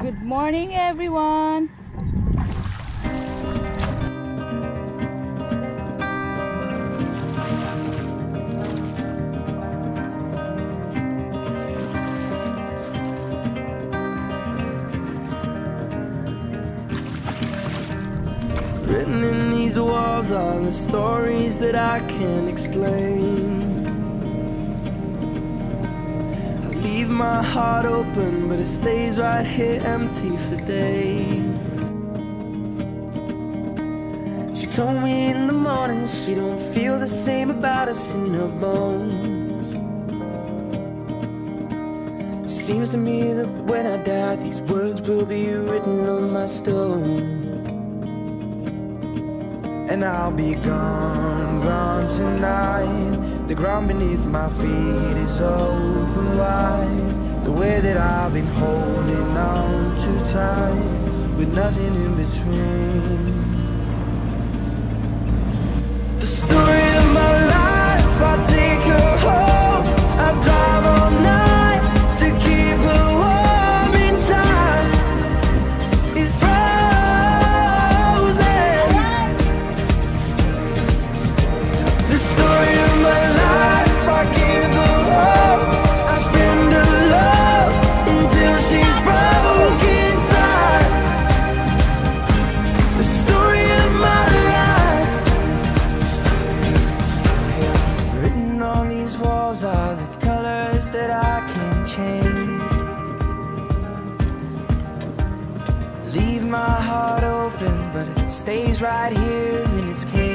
Good morning, everyone. Written in these walls are the stories that I can't explain. Leave my heart open, but it stays right here empty for days. She told me in the morning she don't feel the same about us in her bones. Seems to me that when I die, these words will be written on my stone. And I'll be gone, tonight. The ground beneath my feet is open wide. The way that I've been holding on too tight, with nothing in between. Colors that I can't change. Leave my heart open, but it stays right here in its cage.